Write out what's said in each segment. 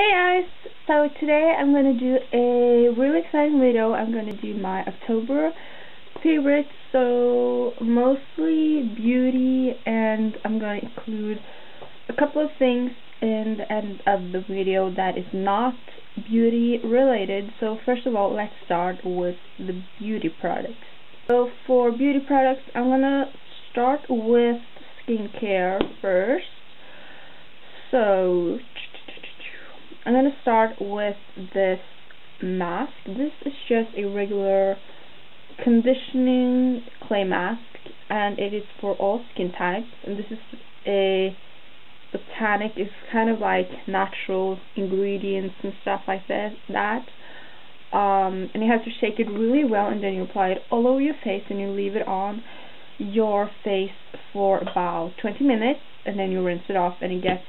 Hey guys! So today I'm going to do a really exciting video. I'm going to do my October favorites, so mostly beauty and I'm going to include a couple of things in the end of the video that is not beauty related. So first of all, let's start with the beauty products. So for beauty products, I'm going to start with skincare first. So I'm going to start with this mask. This is just a regular conditioning clay mask and it is for all skin types and this is a botanic it's kind of like natural ingredients and stuff like that that um, and you have to shake it really well and then you apply it all over your face and you leave it on your face for about 20 minutes and then you rinse it off and it gets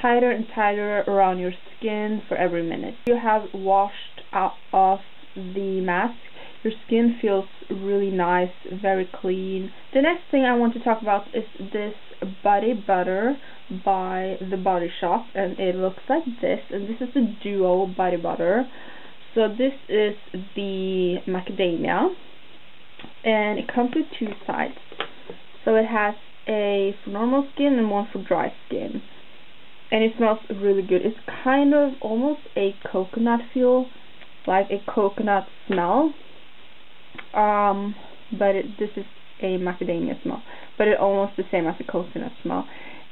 tighter and tighter around your skin for every minute. You have washed off the mask, your skin feels really nice, very clean. The next thing I want to talk about is this body butter by The Body Shop and it looks like this and this is the duo body butter. So this is the macadamia and it comes with two sides. So it has a for normal skin and one for dry skin and it smells really good. It's kind of almost a coconut feel, like a coconut smell. Um, but it, this is a macadamia smell, but it's almost the same as a coconut smell.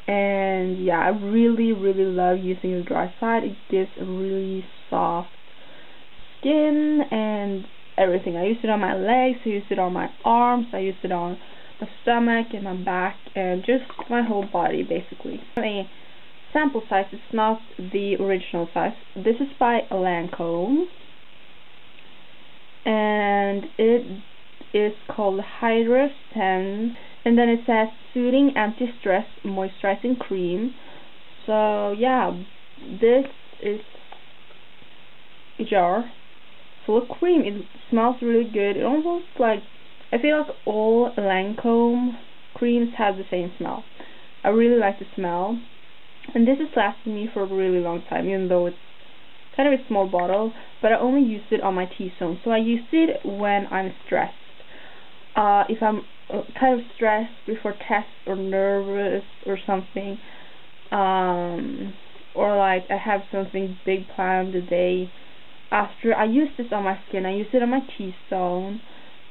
And yeah, I really, really love using the dry side. It gives a really soft skin and everything. I use it on my legs, I use it on my arms, I use it on my stomach and my back, and just my whole body basically. A sample size is not the original size. This is by Lancome and it is called Hydra Zen and then it says Soothing Anti-Stress Moisturizing Cream. So yeah, this is a jar full of cream. It smells really good. It almost like I feel like all Lancome creams have the same smell. I really like the smell and this has lasted me for a really long time even though it's kind of a small bottle but I only use it on my T-zone. So I use it when I'm stressed. Uh, if I'm uh, kind of stressed before tests or nervous or something um, or like I have something big planned the day after I use this on my skin. I use it on my T-zone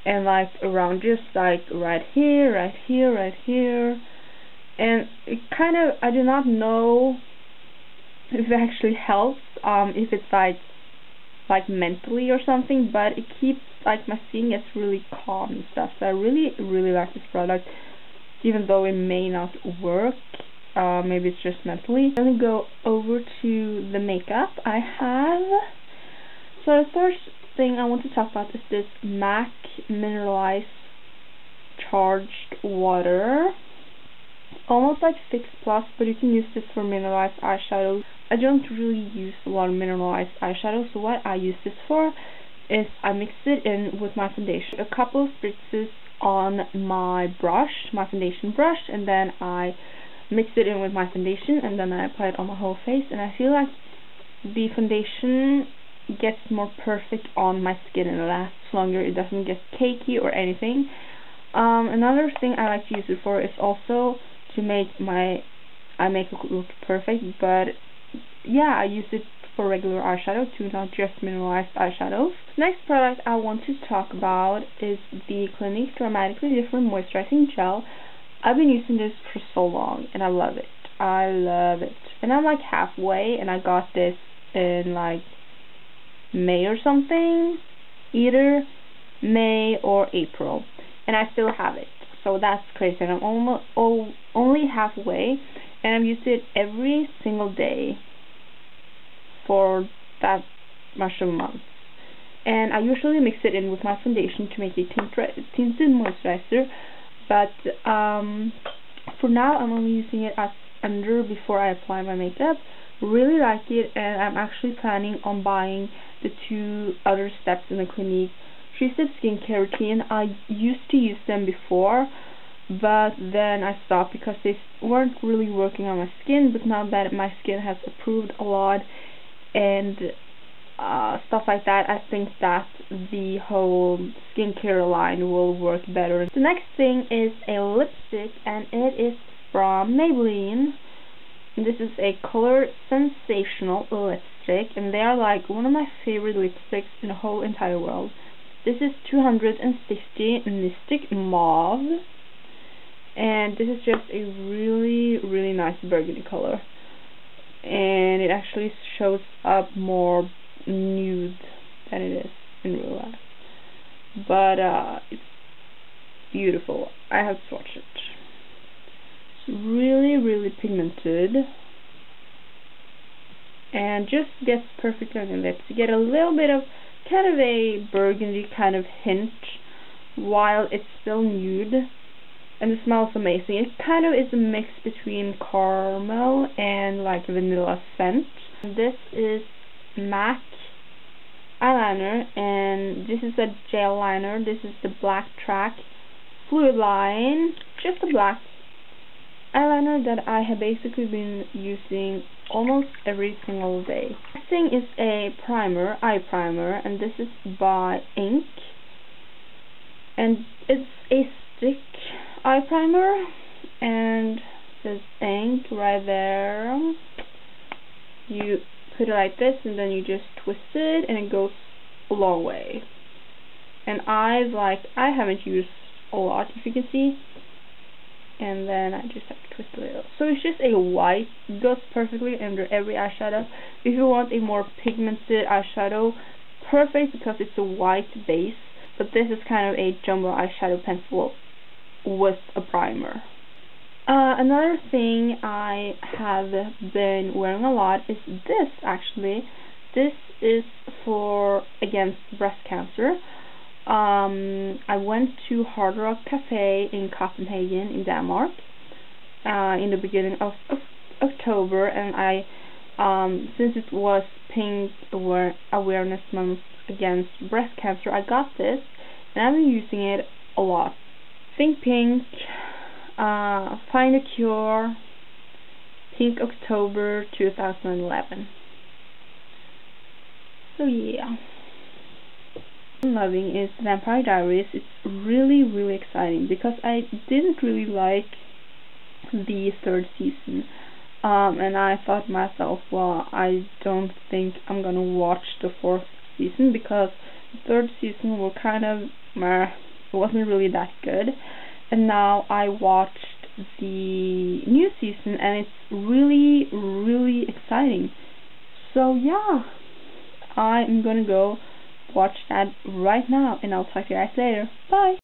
and like around just like right here right here right here and it kind of I do not know if it actually helps um if it's like like mentally or something but it keeps like my skin gets really calm and stuff so I really really like this product even though it may not work uh, maybe it's just mentally. Let me go over to the makeup I have. So the first thing I want to talk about is this MAC Mineralized Charged Water almost like Fix Plus, but you can use this for mineralized eyeshadows. I don't really use a lot of mineralized eyeshadows, so what I use this for is I mix it in with my foundation. A couple of spritzes on my brush, my foundation brush, and then I mix it in with my foundation, and then I apply it on my whole face, and I feel like the foundation gets more perfect on my skin and lasts longer. It doesn't get cakey or anything. Um, another thing I like to use it for is also to make my eye makeup look perfect, but yeah, I use it for regular eyeshadow too, not just mineralized eyeshadows. Next product I want to talk about is the Clinique Dramatically Different Moisturizing Gel. I've been using this for so long, and I love it. I love it. And I'm like halfway, and I got this in like May or something, either May or April, and I still have it so that's crazy and I'm almost oh, only halfway and I've used it every single day for that much of a month and I usually mix it in with my foundation to make a tinted moisturizer but um, for now I'm only using it as under before I apply my makeup really like it and I'm actually planning on buying the two other steps in the Clinique three-step skincare routine. I used to use them before, but then I stopped because they weren't really working on my skin but now that my skin has improved a lot and uh, stuff like that I think that the whole skincare line will work better. The next thing is a lipstick and it is from Maybelline this is a color sensational lipstick and they are like one of my favorite lipsticks in the whole entire world. This is 250 Mystic Mauve and this is just a really really nice burgundy color. And it actually shows up more nude than it is in real life. But uh, it's beautiful. I have swatched it. It's really really pigmented. And just gets perfectly on the lips. You get a little bit of kind of a burgundy kind of hint while it's still nude and it smells amazing. It kind of is a mix between caramel and like vanilla scent. This is MAC eyeliner and this is a gel liner. This is the Black Track Fluid Line. Just a black eyeliner that I have basically been using almost every single day. Next thing is a primer, eye primer, and this is by Ink. And eye primer and this ink right there. You put it like this and then you just twist it and it goes a long way. And eyes like I haven't used a lot if you can see. And then I just have to twist a little. So it's just a white it goes perfectly under every eyeshadow. If you want a more pigmented eyeshadow perfect because it's a white base. But this is kind of a jumbo eyeshadow pencil with a primer. Uh, another thing I have been wearing a lot is this actually. This is for against breast cancer. Um, I went to Hard Rock Cafe in Copenhagen in Denmark uh, in the beginning of, of October and I um, since it was Pink Aware Awareness Month against breast cancer I got this and I've been using it a lot Think Pink, uh, Find a Cure, Pink October 2011. So yeah. I'm loving is Vampire Diaries. It's really really exciting because I didn't really like the third season. Um, and I thought myself, well, I don't think I'm gonna watch the fourth season because the third season were kind of meh it wasn't really that good. And now I watched the new season and it's really, really exciting. So yeah, I'm gonna go watch that right now and I'll talk to you guys later. Bye!